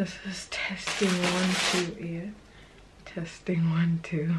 This is testing one, two, yeah. Testing one, two.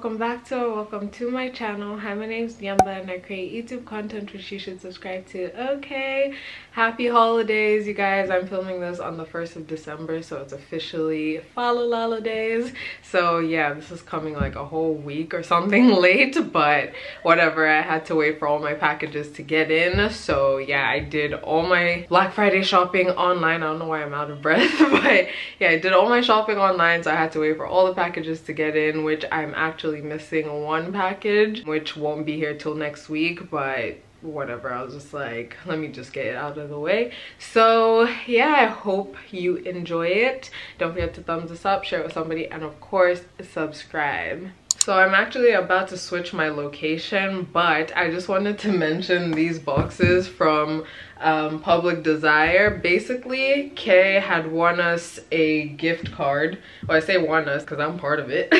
Welcome back to or welcome to my channel. Hi, my name is Nyemba and I create YouTube content which you should subscribe to. Okay, happy holidays you guys. I'm filming this on the 1st of December so it's officially Falalala days. So yeah, this is coming like a whole week or something late but whatever. I had to wait for all my packages to get in. So yeah, I did all my Black Friday shopping online. I don't know why I'm out of breath but yeah, I did all my shopping online so I had to wait for all the packages to get in which I'm actually missing one package which won't be here till next week but whatever i was just like let me just get it out of the way. So yeah i hope you enjoy it. Don't forget to thumbs this up share it with somebody and of course subscribe so I'm actually about to switch my location, but I just wanted to mention these boxes from um, Public Desire. Basically, Kay had won us a gift card. Well, I say won us because I'm part of it.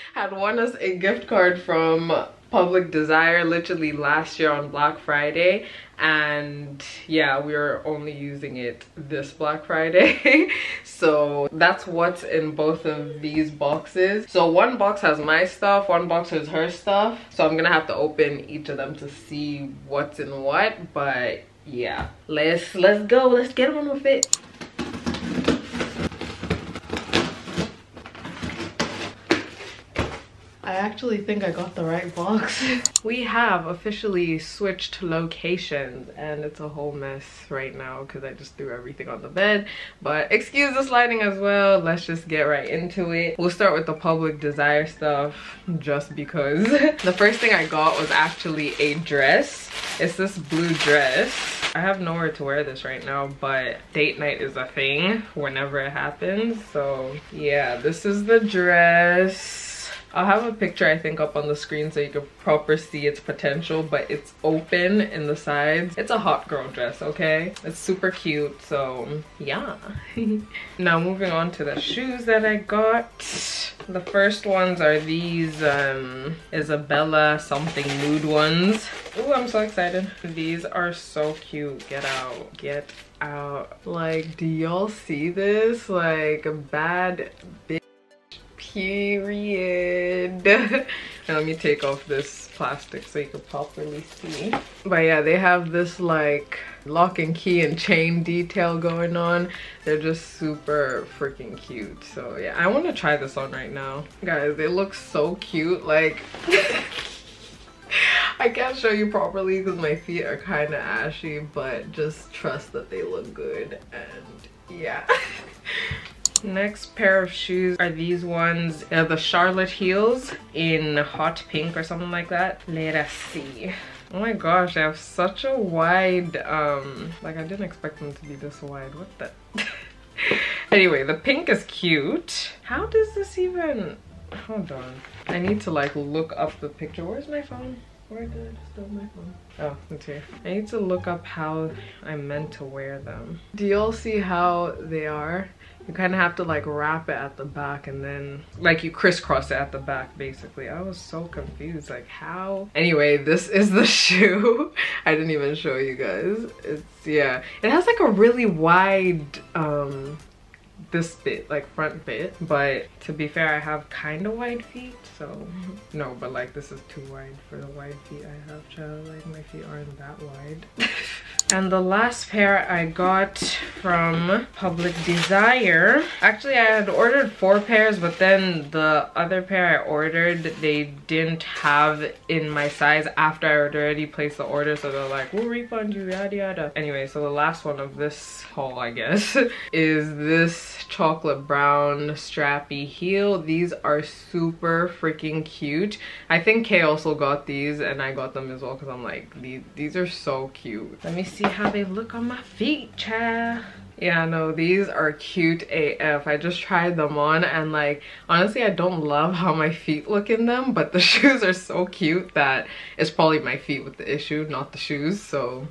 had won us a gift card from Public Desire literally last year on Black Friday and yeah we are only using it this black friday. So that's what's in both of these boxes. So one box has my stuff one box has her stuff. So i'm gonna have to open each of them to see what's in what but yeah. Let's let's go. Let's get on with it I actually think I got the right box. we have officially switched locations and it's a whole mess right now because I just threw everything on the bed. But excuse the sliding as well. Let's just get right into it. We'll start with the public desire stuff just because. the first thing I got was actually a dress. It's this blue dress. I have nowhere to wear this right now, but date night is a thing whenever it happens. So yeah, this is the dress I'll have a picture I think up on the screen so you can proper see its potential but it's open in the sides. It's a hot girl dress okay? It's super cute so yeah. now moving on to the shoes that I got. The first ones are these um, Izabella something nude ones. Oh I'm so excited. These are so cute. Get out. Get out. Like do y'all see this? Like a bad bitch period. And let me take off this plastic so you can properly see. But yeah they have this like lock and key and chain detail going on. They're just super freaking cute. So yeah i want to try this on right now. Guys they look so cute like I can't show you properly because my feet are kind of ashy, but just trust that they look good and yeah. Next pair of shoes are these ones, uh, the Charlotte heels in hot pink or something like that. Let us see. Oh my gosh, they have such a wide, um, like I didn't expect them to be this wide. What the? anyway, the pink is cute. How does this even, hold on. I need to like look up the picture. Where's my phone? Where did I just stole my phone? Oh, it's here. I need to look up how I'm meant to wear them. Do y'all see how they are? You kind of have to like wrap it at the back and then like you crisscross it at the back basically. I was so confused like how? Anyway this is the shoe. I didn't even show you guys. It's yeah. It has like a really wide um this bit like front bit but to be fair i have kind of wide feet so no but like this is too wide for the wide feet i have child. Like my feet aren't that wide And the last pair I got from Public Desire. Actually, I had ordered four pairs, but then the other pair I ordered, they didn't have in my size after I had already placed the order. So they're like, we'll refund you, yada yada. Anyway, so the last one of this haul, I guess, is this chocolate brown strappy heel. These are super freaking cute. I think Kay also got these and I got them as well because I'm like, these, these are so cute. Let me see how they look on my feet, child. Yeah, no, these are cute AF. I just tried them on and like, honestly, I don't love how my feet look in them, but the shoes are so cute that it's probably my feet with the issue, not the shoes. So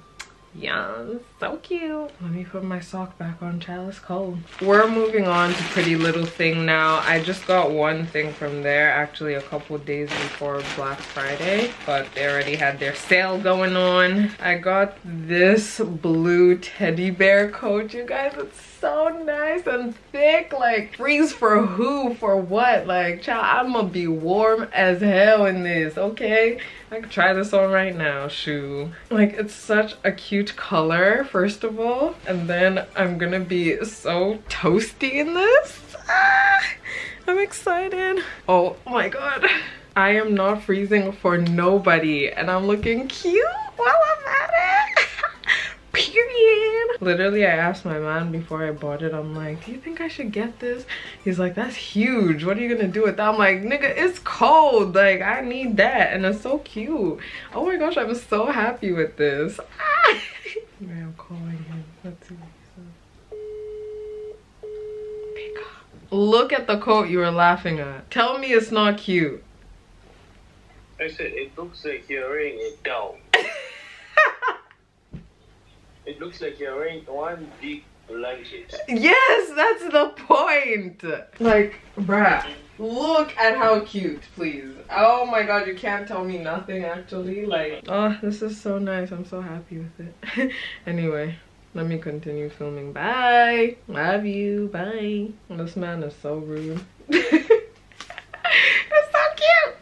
yeah, so cute. Let me put my sock back on, child, it's cold. We're moving on to Pretty Little Thing now. I just got one thing from there, actually a couple days before Black Friday, but they already had their sale going on. I got this blue teddy bear coat, you guys. It's so nice and thick. Like, freeze for who? For what? Like, child, I'm gonna be warm as hell in this, okay? I can try this on right now, shoe. Like, it's such a cute color, first of all. And then I'm gonna be so toasty in this. Ah, I'm excited. Oh my god. I am not freezing for nobody and I'm looking cute while I'm at it. Period. Literally, I asked my man before I bought it, I'm like, do you think I should get this? He's like, that's huge. What are you gonna do with that? I'm like, nigga, it's cold. Like, I need that. And it's so cute. Oh my gosh, I'm so happy with this. I'm calling him. Let's see Pick up. Look at the coat you were laughing at. Tell me it's not cute. I said it looks like you're wearing a gown. it looks like you're wearing one big blanket. Yes, that's the point. Like, bruh, look at how cute, please. Oh my god, you can't tell me nothing actually. Like, oh, this is so nice. I'm so happy with it. anyway, let me continue filming. Bye. Love you. Bye. This man is so rude. it's so cute.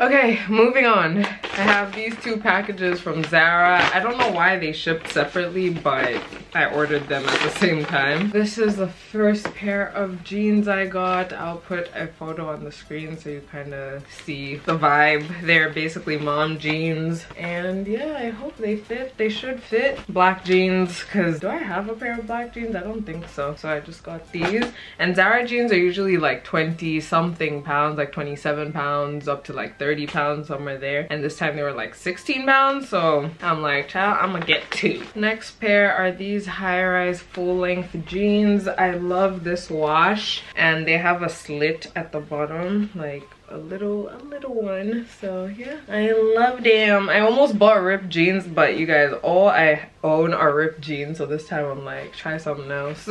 Okay, moving on. I have these two packages from Zara. I don't know why they shipped separately, but I ordered them at the same time. This is the first pair of jeans I got. I'll put a photo on the screen so you kind of see the vibe. They're basically mom jeans. And yeah, I hope they fit. They should fit. Black jeans, because do I have a pair of black jeans? I don't think so. So I just got these. And Zara jeans are usually like 20 something pounds, like 27 pounds up to like 30 30 pounds somewhere there and this time they were like 16 pounds so i'm like child i'm gonna get two. Next pair are these high-rise full-length jeans. I love this wash and they have a slit at the bottom like a little a little one so yeah. I love them. I almost bought ripped jeans but you guys all i own are ripped jeans so this time i'm like try something else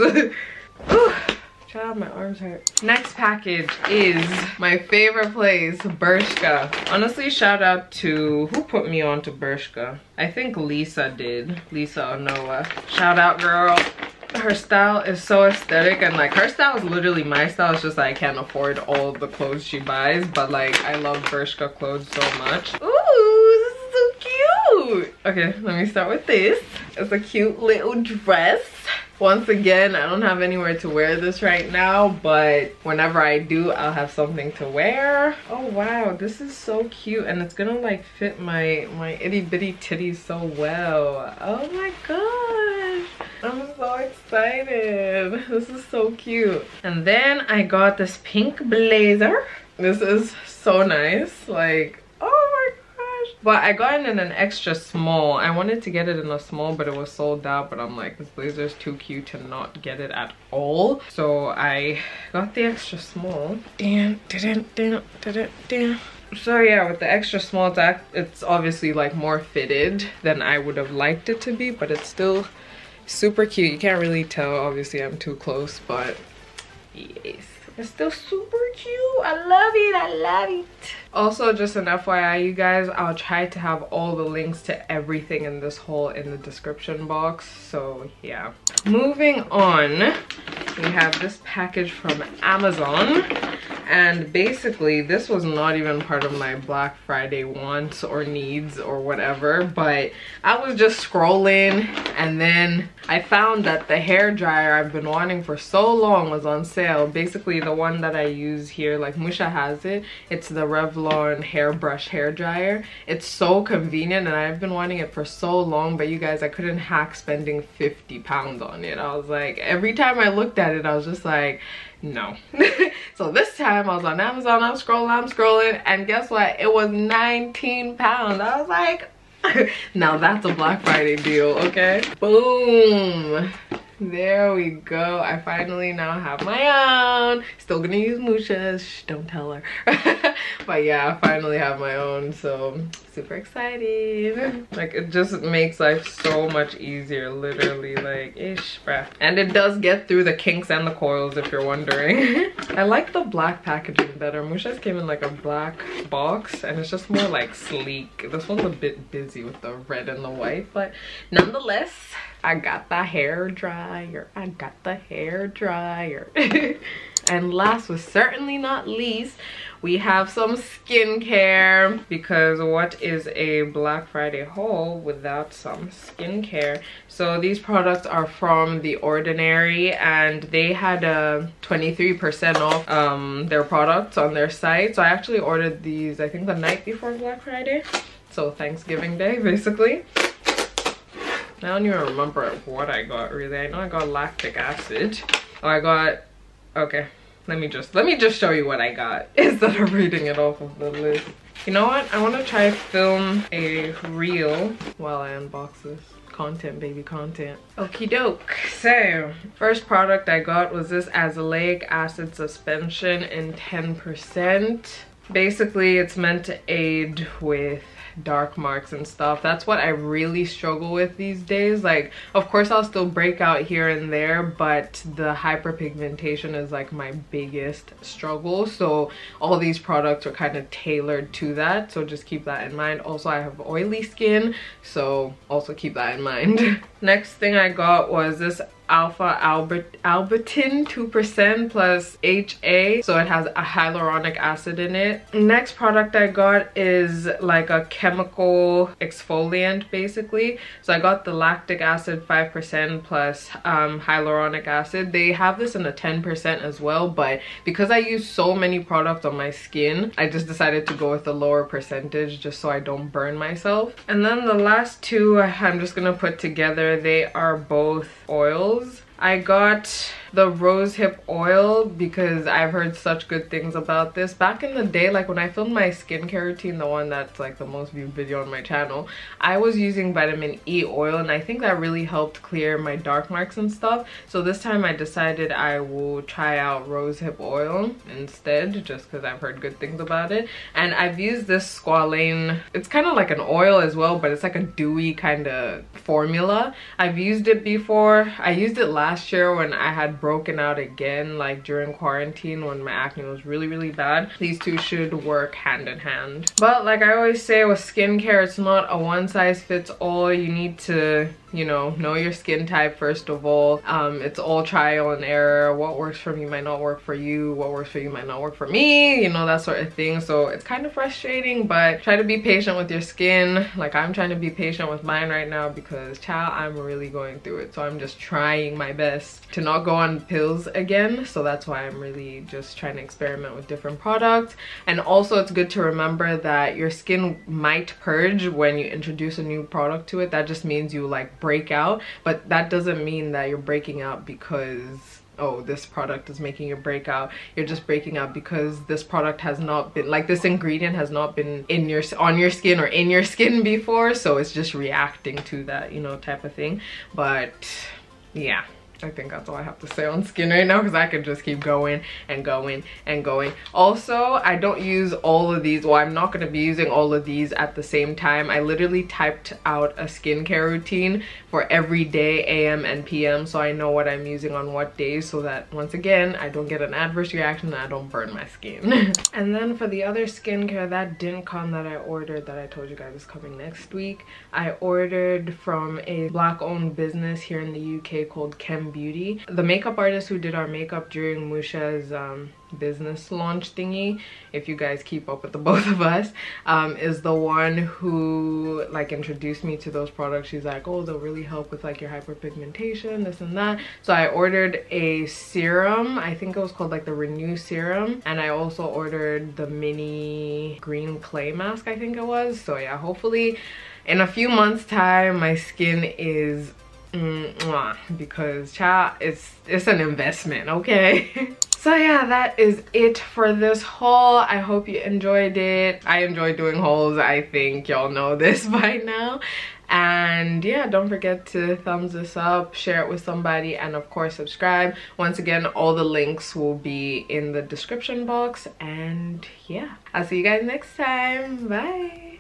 Child, my arms hurt. Next package is my favorite place, Bershka. Honestly, shout out to, who put me on to Bershka? I think Lisa did, Lisa Onuoha. Shout out, girl. Her style is so aesthetic and like her style is literally my style. It's just I can't afford all the clothes she buys, but like I love Bershka clothes so much. Ooh, this is so cute. Okay, let me start with this. It's a cute little dress once again i don't have anywhere to wear this right now but whenever i do i'll have something to wear. Oh wow this is so cute and it's gonna like fit my my itty-bitty titties so well. Oh my gosh i'm so excited. This is so cute. And then i got this pink blazer. This is so nice like but I got it in an extra small. I wanted to get it in a small, but it was sold out. But I'm like, this blazer is too cute to not get it at all. So I got the extra small. Damn, damn, damn, damn, damn. So yeah, with the extra small, it's, it's obviously like more fitted than I would have liked it to be, but it's still super cute. You can't really tell, obviously I'm too close, but yes. It's still super cute. I love it. I love it. Also, just an FYI, you guys, I'll try to have all the links to everything in this haul in the description box. So, yeah. Moving on, we have this package from Amazon. And basically this was not even part of my black friday wants or needs or whatever but i was just scrolling and then i found that the hair dryer i've been wanting for so long was on sale. Basically the one that i use here like musha has it it's the revlon hairbrush hair dryer. It's so convenient and i've been wanting it for so long but you guys i couldn't hack spending 50 pounds on it. I was like every time i looked at it i was just like no. So this time i was on amazon i'm scrolling i'm scrolling and guess what? It was 19 pounds. I was like now that's a black friday deal okay? Boom there we go. I finally now have my own. Still gonna use musha's Shh, don't tell her. But yeah i finally have my own so super excited. Like it just makes life so much easier literally like ish and it does get through the kinks and the coils if you're wondering. I like the black packaging better. Musha's came in like a black box and it's just more like sleek. This one's a bit busy with the red and the white but nonetheless I got the hair dryer. I got the hair dryer. and last but certainly not least, we have some skincare because what is a Black Friday haul without some skincare? So these products are from The Ordinary and they had a 23% off um, their products on their site. So I actually ordered these, I think the night before Black Friday. So Thanksgiving Day, basically. I don't even remember what I got really. I know I got lactic acid. Oh, I got, okay. Let me just, let me just show you what I got instead of reading it off of the list. You know what? I want to try to film a reel while I unbox this content baby content okie doke so first product i got was this azelaic acid suspension in 10 percent basically it's meant to aid with dark marks and stuff. That's what i really struggle with these days. Like of course i'll still break out here and there but the hyperpigmentation is like my biggest struggle. So all these products are kind of tailored to that so just keep that in mind. Also i have oily skin so also keep that in mind. Next thing i got was this alpha albert albertin 2% plus HA. So it has a hyaluronic acid in it. Next product I got is like a chemical exfoliant basically. So I got the lactic acid 5% plus um, hyaluronic acid. They have this in a 10% as well, but because I use so many products on my skin, I just decided to go with a lower percentage just so I don't burn myself. And then the last two I'm just gonna put together, they are both oils I got the rose hip oil because I've heard such good things about this. Back in the day, like when I filmed my skincare routine, the one that's like the most viewed video on my channel, I was using vitamin E oil and I think that really helped clear my dark marks and stuff. So this time I decided I will try out rose hip oil instead just because I've heard good things about it. And I've used this squalane, it's kind of like an oil as well, but it's like a dewy kind of formula. I've used it before. I used it last year when I had broken out again like during quarantine when my acne was really really bad. These two should work hand in hand. But like i always say with skincare it's not a one size fits all you need to you know know your skin type first of all. Um, it's all trial and error. What works for me might not work for you. What works for you might not work for me you know that sort of thing. So it's kind of frustrating but try to be patient with your skin. Like i'm trying to be patient with mine right now because child i'm really going through it. So i'm just trying my best to not go on pills again so that's why i'm really just trying to experiment with different products. And also it's good to remember that your skin might purge when you introduce a new product to it. That just means you like break out. But that doesn't mean that you're breaking out because oh this product is making you break out. You're just breaking out because this product has not been like this ingredient has not been in your on your skin or in your skin before. So it's just reacting to that you know type of thing. But yeah I think that's all I have to say on skin right now because I could just keep going and going and going. Also, I don't use all of these. Well, I'm not going to be using all of these at the same time. I literally typed out a skincare routine for every day, AM and PM, so I know what I'm using on what days so that, once again, I don't get an adverse reaction and I don't burn my skin. and then for the other skincare, that didn't come that I ordered that I told you guys is coming next week, I ordered from a black-owned business here in the UK called Kem Beauty. The makeup artist who did our makeup during Musha's um, business launch thingy, if you guys keep up with the both of us, um, is the one who like introduced me to those products. She's like, oh, they'll really help with like your hyperpigmentation, this and that. So I ordered a serum. I think it was called like the Renew Serum. And I also ordered the mini green clay mask, I think it was. So yeah, hopefully in a few months time my skin is mm, because child it's it's an investment okay? So yeah that is it for this haul. I hope you enjoyed it. I enjoy doing hauls. I think y'all know this by now. And yeah don't forget to thumbs this up share it with somebody and of course subscribe. Once again all the links will be in the description box. And yeah i'll see you guys next time. Bye